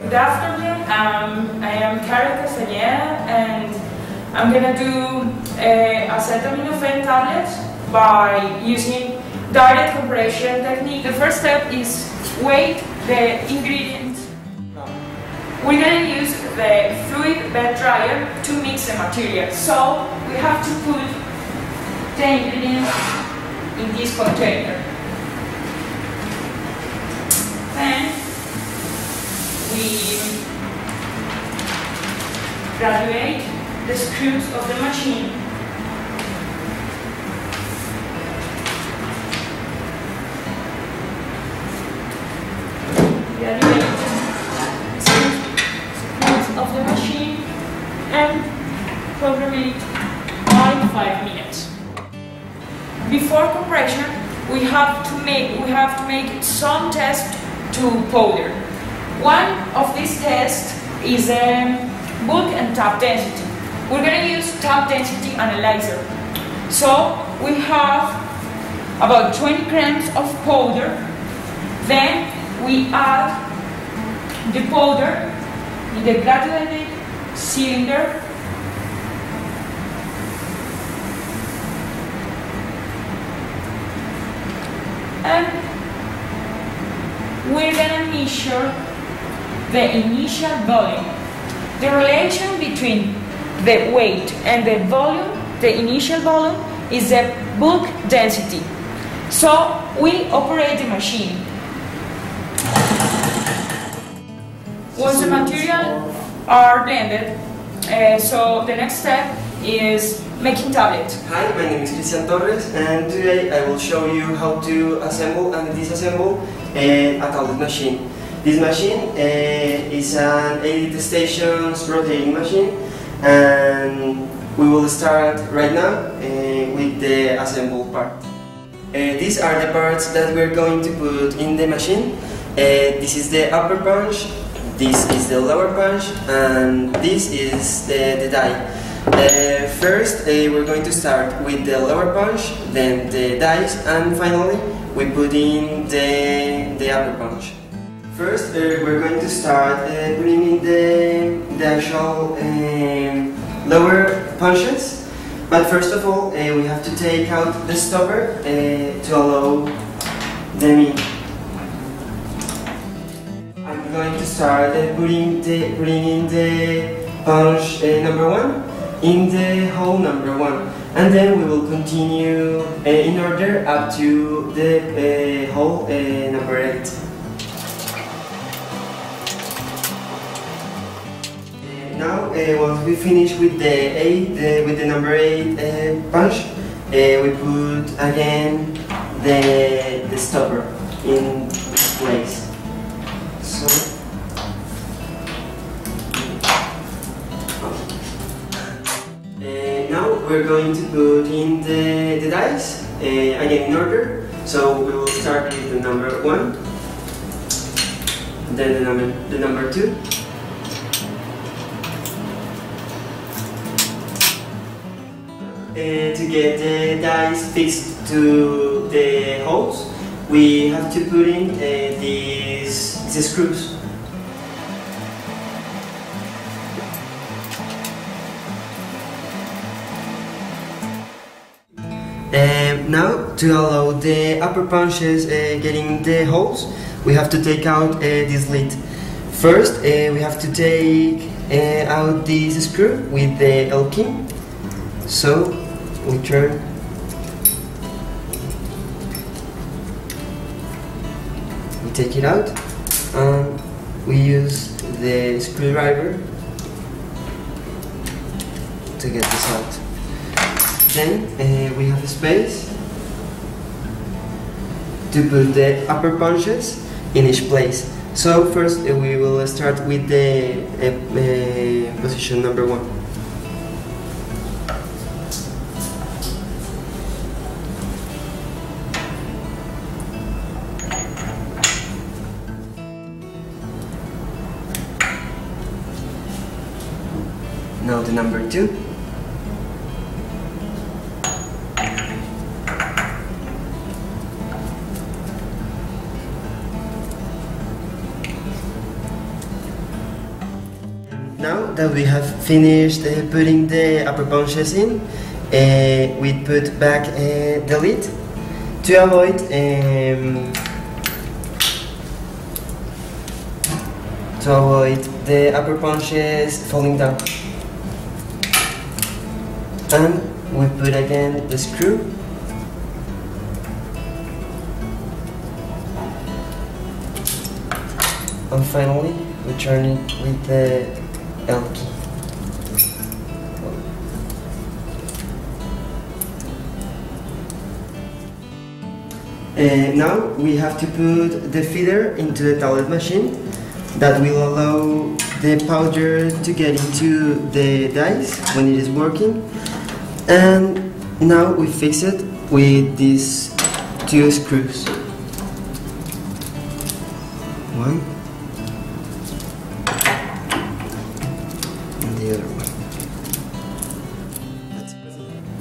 Good afternoon. Um, I am Karen Castañeda and I'm gonna do uh, acetaminophen tablets by using direct compression technique. The first step is weight the ingredients. We're gonna use the fluid bed dryer to mix the material. So we have to put the ingredients in this container. Then we graduate the screws of the machine. Graduate the screws of the machine and program it by five minutes. Before compression, we have to make we have to make some tests to powder. One of these tests is um, a bulk and tap density. We're going to use tap density analyzer. So we have about 20 grams of powder. Then we add the powder in the graduated cylinder. And we're going to measure the initial volume. The relation between the weight and the volume, the initial volume, is the bulk density. So we operate the machine. Once the material are blended, uh, so the next step is making tablets. Hi, my name is Cristian Torres and today I will show you how to assemble and disassemble a, a tablet machine. This machine uh, is an 80 stations rotating machine and we will start right now uh, with the assembled part. Uh, these are the parts that we're going to put in the machine. This is the upper punch, this is the lower punch and this is the, the die. First, we're going to start with the lower punch, then the dice, and finally, we put in the, the upper punch. First, uh, we're going to start uh, putting in the, the actual um, lower punches. But first of all, uh, we have to take out the stopper uh, to allow them in. I'm going to start uh, putting, the, putting in the punch uh, number one in the hole number one and then we will continue uh, in order up to the hole number eight. now, uh, once we finish with the eight, uh, with the number eight uh, punch, we put again the, the stopper in place. So. Now we're going to put in the, the dice, uh, again in order. So we will start with the number 1, then the number, the number 2, to get the dice fixed to the holes, we have to put in uh, these, these screws. Um, now, to allow the upper punches uh, getting the holes, we have to take out uh, this lid. First, uh, we have to take uh, out this screw with the L-key. So, we turn. We take it out, and we use the screwdriver to get this out. Then uh, we have space to put the upper punches in each place. So first uh, we will start with the uh, uh, position number one. Now the number two. Now that we have finished uh, putting the upper punches in, uh, we put back uh, the lid to avoid um, to avoid the upper punches falling down. And we put again the screw and finally we turn it with the L key. Uh, now we have to put the feeder into the tablet machine that will allow the powder to get into the dice when it is working and now we fix it with these two screws. One and the other one.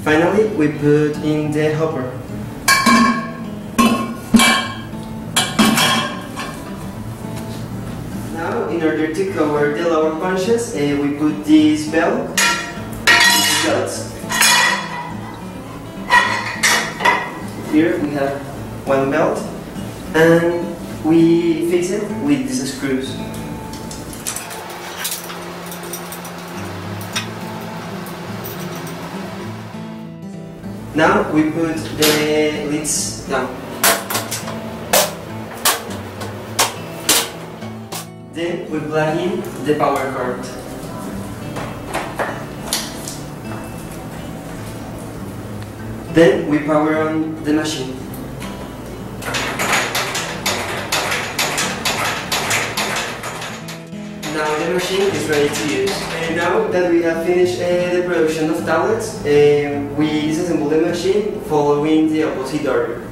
Finally we put in the hopper. Now, in order to cover the lower punches, uh, we put this belt. Here we have one belt, and we fix it with these screws. Now we put the lids down. Then we plug in the power cord. Then we power on the machine. Now the machine is ready to use. And now that we have finished uh, the production of tablets, uh, we disassemble the machine following the opposite order.